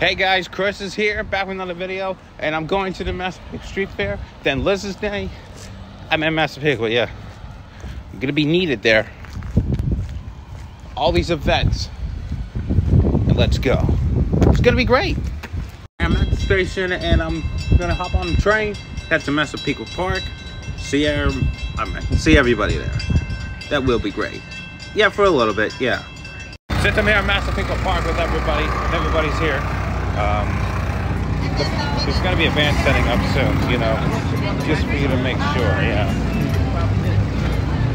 Hey guys, Chris is here, back with another video, and I'm going to the Massapequa Street Fair. Then Liz's Day. I'm in Massapequa, yeah. I'm gonna be needed there. All these events. And let's go. It's gonna be great. I'm at the station and I'm gonna hop on the train, head to Massapequa Park, see, er- I mean, see everybody there. That will be great. Yeah, for a little bit, yeah. Since I'm here at Massapequa Park with everybody, everybody's here, um, there's gonna be a band setting up soon, you know, just for you to make sure, yeah.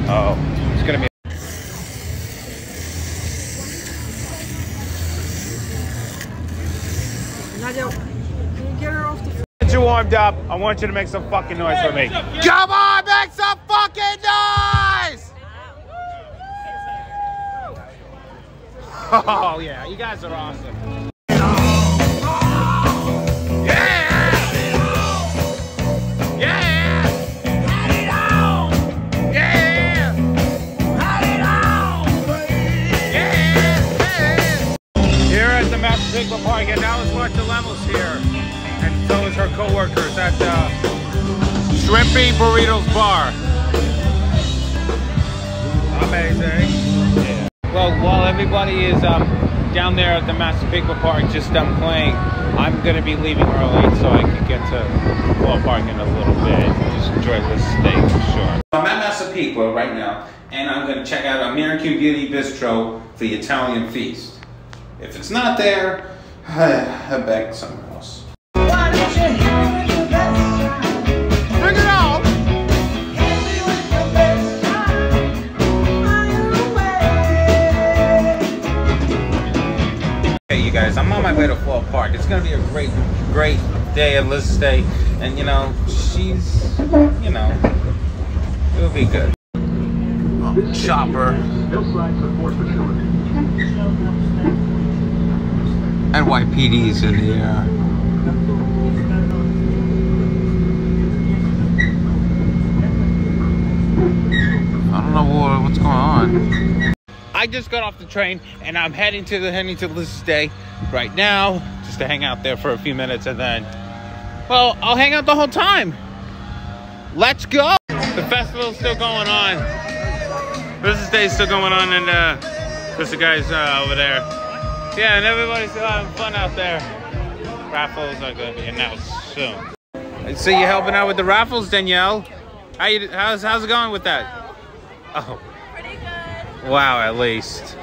Oh, it's gonna be. Nadia, can you get her off the Get you warmed up. I want you to make some fucking noise for me. Come on, make some fucking noise! Oh yeah, you guys are awesome. Here at the Massapequa Park, and now is Martha Levels here, and so is her co-workers at uh, Shrimpy Burritos Bar. Amazing. Yeah. Well, while everybody is um, down there at the Massapequa Park just done playing, I'm going to be leaving early so I can get to Floral Park in a little bit. Just enjoy this stay for sure. I'm at Massapequa right now, and I'm going to check out American Beauty Bistro for the Italian feast. If it's not there, I beg somewhere else. Bring it on! Hey, you guys, I'm on my way to Floral Park. It's gonna be a great, great day at Liz's Day, and you know, she's, you know, it'll be good. Chopper. NYPD's in the air. I don't know what, what's going on. I just got off the train and I'm heading to the heading to Liz's Day right now, just to hang out there for a few minutes and then, well, I'll hang out the whole time. Let's go. The festival's still going on. Liz's Day is still going on and uh, the guys uh, over there. Yeah, and everybody's still having fun out there. Raffles are going to be announced soon. So you're helping out with the raffles, Danielle? How you, how's, how's it going with that? Oh. Pretty good. Wow, at least.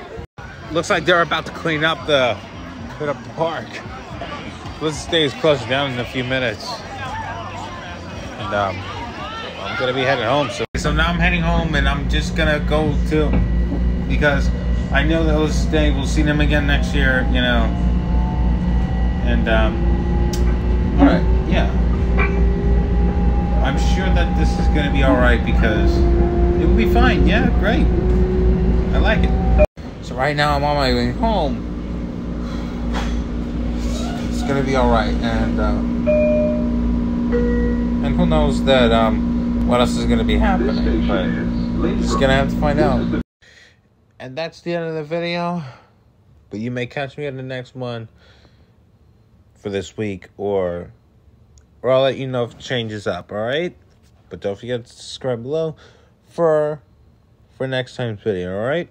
Looks like they're about to clean up the clean up the park. Let's stay as close down in a few minutes. And um I'm gonna be heading home so so now I'm heading home and I'm just gonna go to because I know that let's stay we'll see them again next year, you know. And um alright, yeah. I'm sure that this is gonna be alright because it will be fine. Yeah, great. I like it. So right now I'm on my way home. It's gonna be all right, and um, and who knows that um, what else is gonna be happening, but just gonna have to find out. And that's the end of the video. But you may catch me in the next one for this week, or or I'll let you know if changes up. All right. But don't forget to subscribe below for for next time's video. All right.